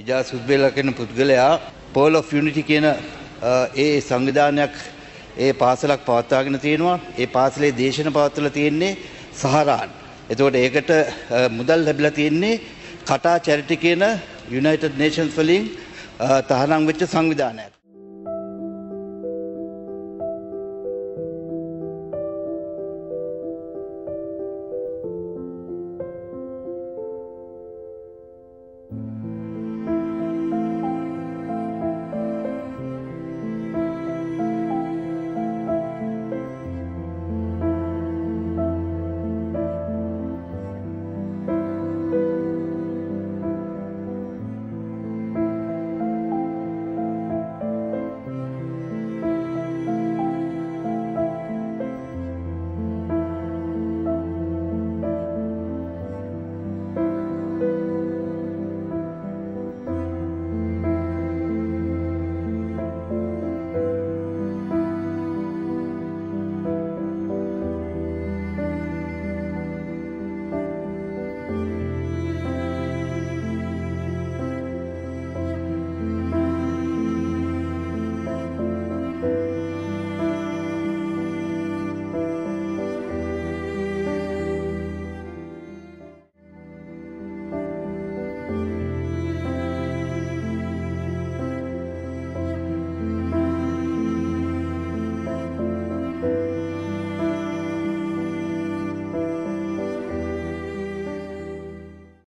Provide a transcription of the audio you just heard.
ඉජා සුද්බේල කෙන පුද්ගලයා Paul of unity කියන ඒ සංවිධානයක් ඒ පාසලක් පවත්වාගෙන තියෙනවා. ඒ පාසලේ දේශන පවත්වලා තියෙන්නේ සහරාන්. එතකොට ඒකට මුදල් ලැබිලා තියෙන්නේ කටා චැරිටි කියන යුනයිටඩ් නේෂන්ස් වලින් තහනම් වෙච්ච සංවිධානයක්.